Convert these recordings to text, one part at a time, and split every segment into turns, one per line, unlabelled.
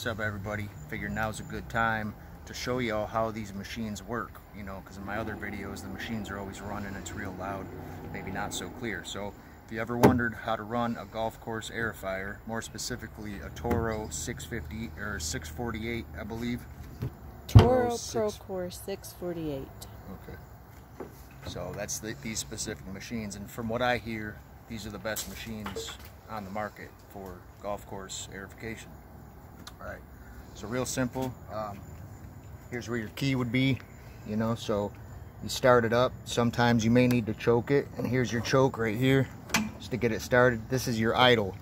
What's up everybody? Figured now's a good time to show y'all how these machines work, you know, because in my other videos the machines are always running, it's real loud, maybe not so clear. So if you ever wondered how to run a golf course aerifier, more specifically a Toro 650 or 648 I believe.
Toro
Toro
Procore 648.
Okay. So that's the, these specific machines, and from what I hear, these are the best machines on the market for golf course aerification. All right. So real simple. Um, here's where your key would be. You know, so you start it up. Sometimes you may need to choke it, and here's your choke right here, just to get it started. This is your idle.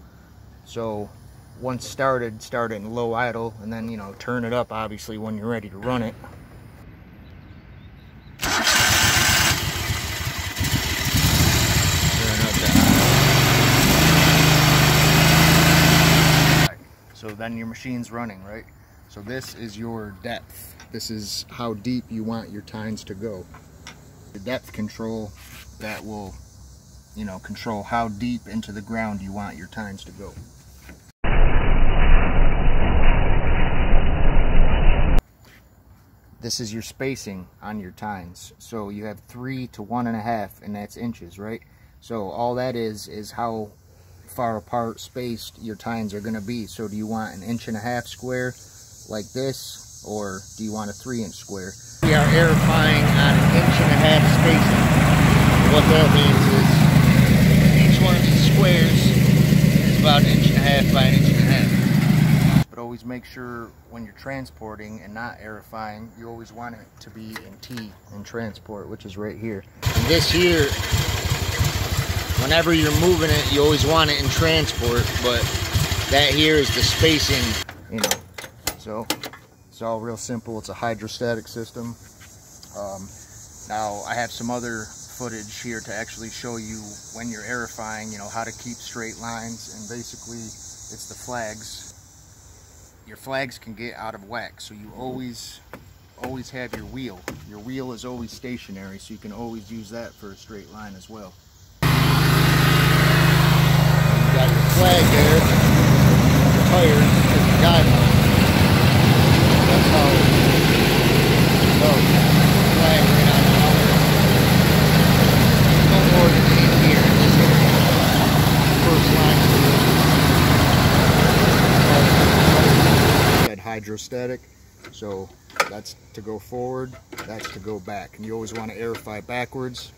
So once started, start it in low idle, and then you know turn it up obviously when you're ready to run it. So then your machine's running, right? So this is your depth. This is how deep you want your tines to go. The depth control that will, you know, control how deep into the ground you want your tines to go. This is your spacing on your tines. So you have three to one and a half, and that's inches, right? So all that is, is how far apart spaced your tines are going to be. So do you want an inch and a half square like this or do you want a three inch square? We are aerifying on an inch and a half spacing. What that means is of squares is about an inch and a half by an inch and a half. But always make sure when you're transporting and not aerifying, you always want it to be in T in transport, which is right here. And this here whenever you're moving it, you always want it in transport, but that here is the spacing, you know. So it's all real simple. It's a hydrostatic system. Um, now I have some other footage here to actually show you when you're aerifying, you know, how to keep straight lines, and basically it's the flags. Your flags can get out of whack, so you always always have your wheel. Your wheel is always stationary, so you can always use that for a straight line as well got your flag there, your tires, the guideline. That's how it goes. Flag right on the collar. No more than eight here. This is first line. Said hydrostatic, so that's to go forward, that's to go back. And you always want to aerify backwards.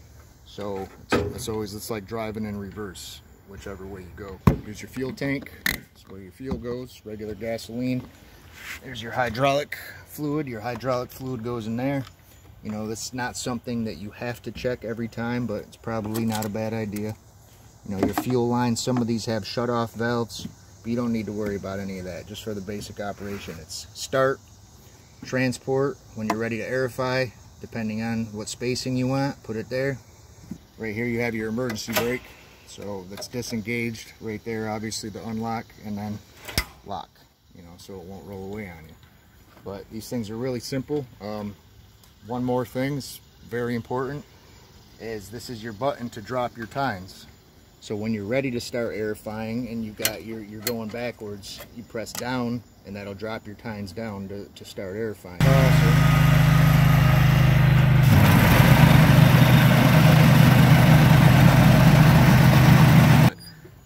So it's, it's always, it's like driving in reverse whichever way you go. Here's your fuel tank. That's where your fuel goes, regular gasoline. There's your hydraulic fluid. Your hydraulic fluid goes in there. You know, that's not something that you have to check every time, but it's probably not a bad idea. You know, your fuel lines, some of these have shut-off valves, but you don't need to worry about any of that. Just for the basic operation, it's start, transport, when you're ready to aerify, depending on what spacing you want, put it there. Right here you have your emergency brake. So that's disengaged right there, obviously the unlock and then lock, you know, so it won't roll away on you. But these things are really simple. Um, one more thing is very important is this is your button to drop your tines. So when you're ready to start aerifying and you've got your, you're going backwards, you press down and that'll drop your tines down to, to start aerifying.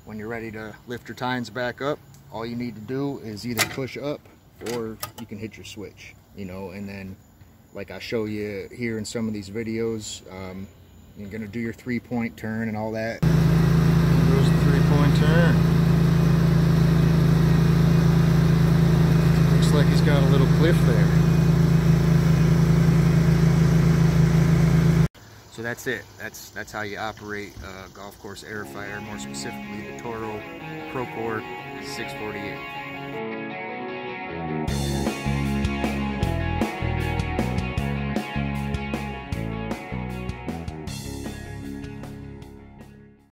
when you're ready to lift your tines back up, all you need to do is either push up or you can hit your switch, you know, and then like I show you here in some of these videos, um, you're gonna do your three point turn and all that. There goes the three point turn. Looks like he's got a little cliff there. So that's it. That's that's how you operate a golf course aerifier, more specifically the Toro Procore 648.